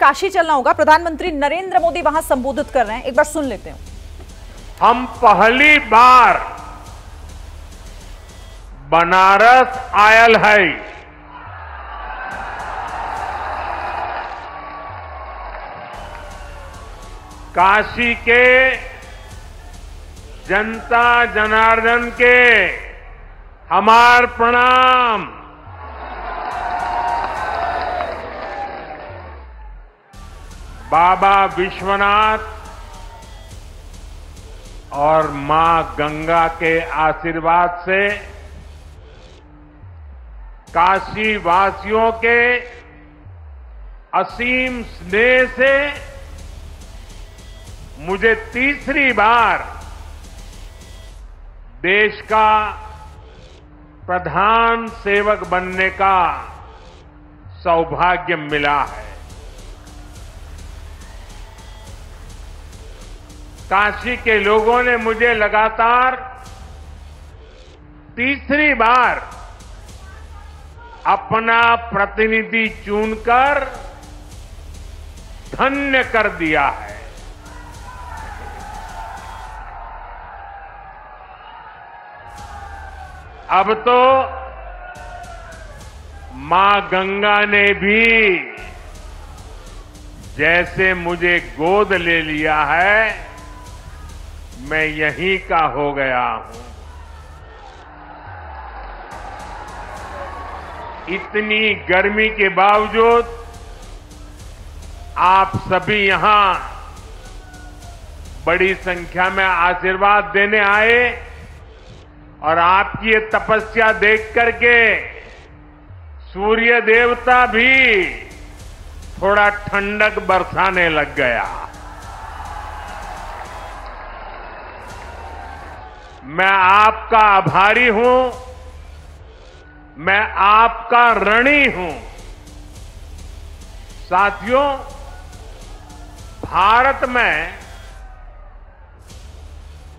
काशी चलना होगा। प्रधानमंत्री नरेंद्र मोदी वहाँ संबोधित कर रहे हैं। एक बार सुन लेते हैं। हम पहली बार बनारस आयल है। काशी के जनता जनार्दन के हमार प्रणाम। बाबा विश्वनाथ और माँ गंगा के आशीर्वाद से काशी वासियों के असीम स्नेह से मुझे तीसरी बार देश का प्रधान सेवक बनने का सौभाग्य मिला है। काशी के लोगों ने मुझे लगातार तीसरी बार अपना प्रतिनिधि चुनकर धन्य कर दिया है। अब तो माँ गंगा ने भी जैसे मुझे गोद ले लिया है मैं यहीं का हो गया हूँ। इतनी गर्मी के बावजूद आप सभी यहाँ बड़ी संख्या में आशीर्वाद देने आए और आपकी ये तपस्या देख करके सूर्य देवता भी थोड़ा ठंडक बरसाने लग गया। मैं आपका आभारी हूँ। मैं आपका ऋणी हूँ। साथियों, भारत में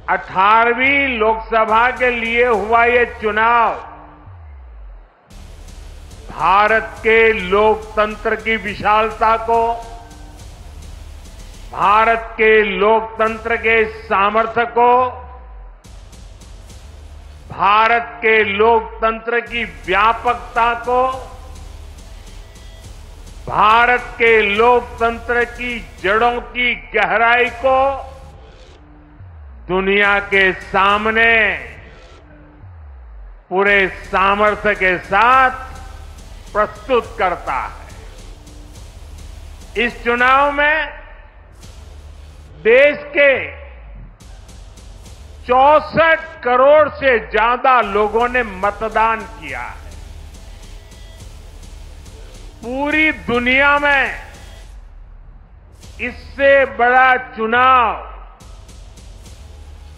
18वीं लोकसभा के लिए हुआ ये चुनाव, भारत के लोकतंत्र की विशालता को, भारत के लोकतंत्र के सामर्थ्य को भारत के लोकतंत्र की व्यापकता को, भारत के लोकतंत्र की जड़ों की गहराई को दुनिया के सामने, पूरे सामर्थ्य के साथ प्रस्तुत करता है। इस चुनाव में देश के चौसठ करोड़ से ज़्यादा लोगों ने मतदान किया है। पूरी दुनिया में इससे बड़ा चुनाव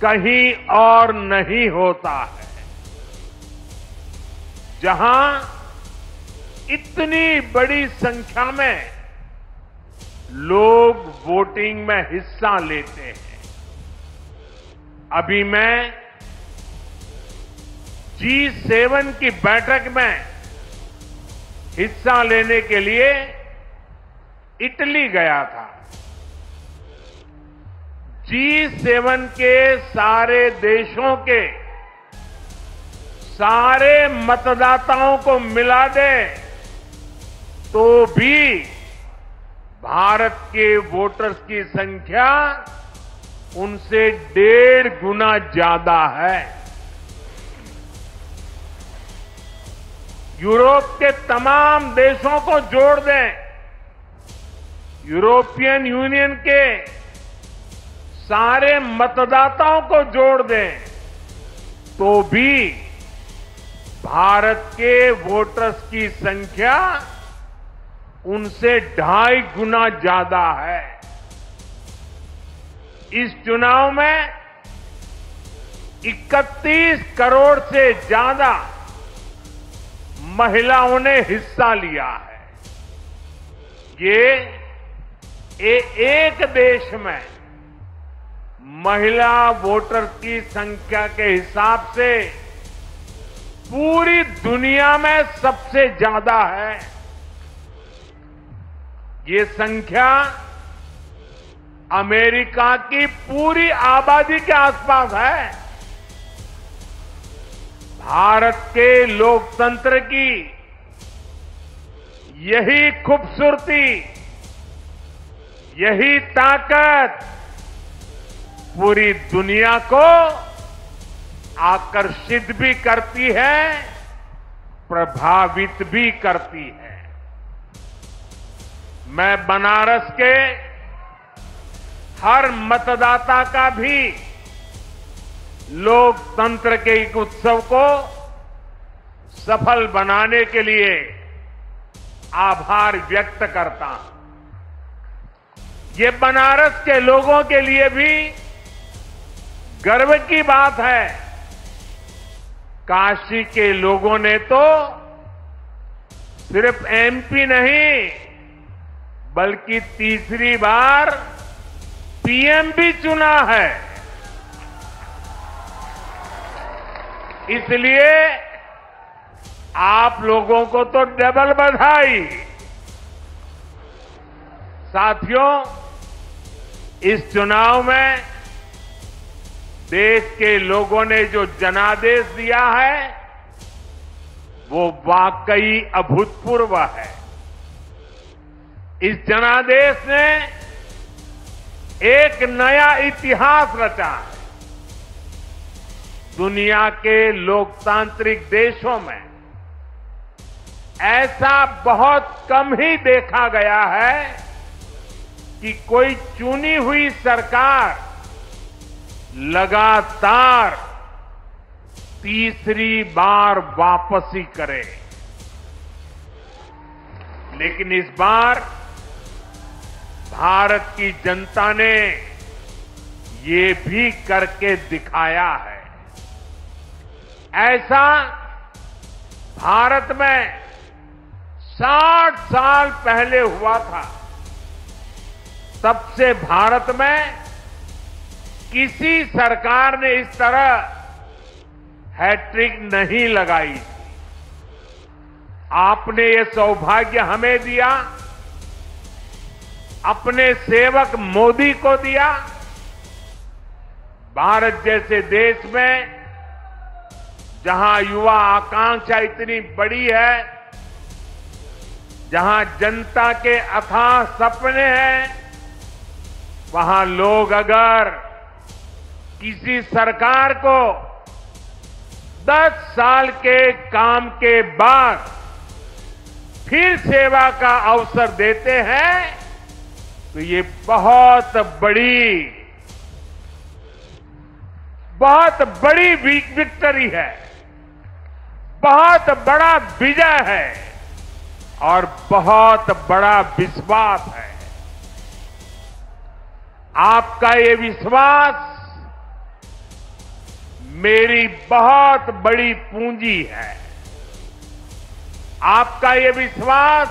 कहीं और नहीं होता है। जहाँ इतनी बड़ी संख्या में लोग वोटिंग में हिस्सा लेते हैं। अभी मैं जी सेवन की बैठक में हिस्सा लेने के लिए इटली गया था। जी सेवन के सारे देशों के सारे मतदाताओं को मिला दे तो भी भारत के वोटर्स की संख्या उनसे डेढ़ गुना ज़्यादा है। यूरोप के तमाम देशों को जोड़ दें। यूरोपियन यूनियन के सारे मतदाताओं को जोड़ दें। तो भी भारत के वोटर्स की संख्या उनसे ढाई गुना ज़्यादा है। इस चुनाव में 31 करोड़ से ज़्यादा महिलाओं ने हिस्सा लिया है। ये ए, एक देश में महिला वोटर की संख्या के हिसाब से पूरी दुनिया में सबसे ज़्यादा है। ये संख्या अमेरिका की पूरी आबादी के आसपास है। भारत के लोकतंत्र की यही खूबसूरती, यही ताकत पूरी दुनिया को आकर्षित भी करती है, प्रभावित भी करती है। मैं बनारस के हर मतदाता का भी लोकतंत्र के एक उत्सव को सफल बनाने के लिए आभार व्यक्त करता हूँ। ये बनारस के लोगों के लिए भी गर्व की बात है। काशी के लोगों ने तो सिर्फ़ एमपी नहीं, बल्कि तीसरी बार पीएम भी चुना है। इसलिए आप लोगों को तो डबल बधाई। साथियों, इस चुनाव में देश के लोगों ने जो जनादेश दिया है, वो वाकई अभूतपूर्व है। इस जनादेश ने एक नया इतिहास रचा। है दुनिया के लोकतांत्रिक देशों में ऐसा बहुत कम ही देखा गया है कि कोई चुनी हुई सरकार लगातार तीसरी बार वापसी करे। लेकिन इस बार भारत की जनता ने ये भी करके दिखाया है। ऐसा भारत में 60 साल पहले हुआ था। तब से भारत में किसी सरकार ने इस तरह हैट्रिक नहीं लगाई थी। आपने ये सौभाग्य हमें दिया। अपने सेवक मोदी को दिया। भारत जैसे देश में, जहाँ युवा आकांक्षा इतनी बड़ी है, जहाँ जनता के अथाह सपने हैं, वहाँ लोग अगर किसी सरकार को 10 साल के काम के बाद फिर सेवा का अवसर देते हैं तो ये बहुत बड़ी बहुत बड़ी विक्टरी है। बहुत बड़ा विजय है और बहुत बड़ा विश्वास है। आपका ये विश्वास मेरी बहुत बड़ी पूंजी है। आपका ये विश्वास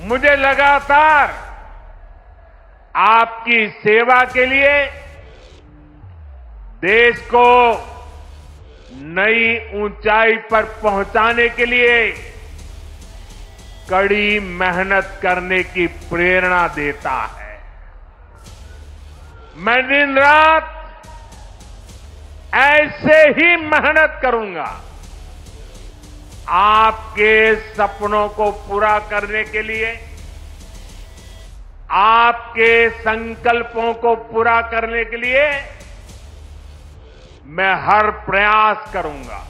मुझे लगातार आपकी सेवा के लिए देश को नई ऊंचाई पर पहुँचाने के लिए कड़ी मेहनत करने की प्रेरणा देता है। मैं दिन रात ऐसे ही मेहनत करूँगा आपके सपनों को पूरा करने के लिए आपके संकल्पों को पूरा करने के लिए मैं हर प्रयास करूँगा।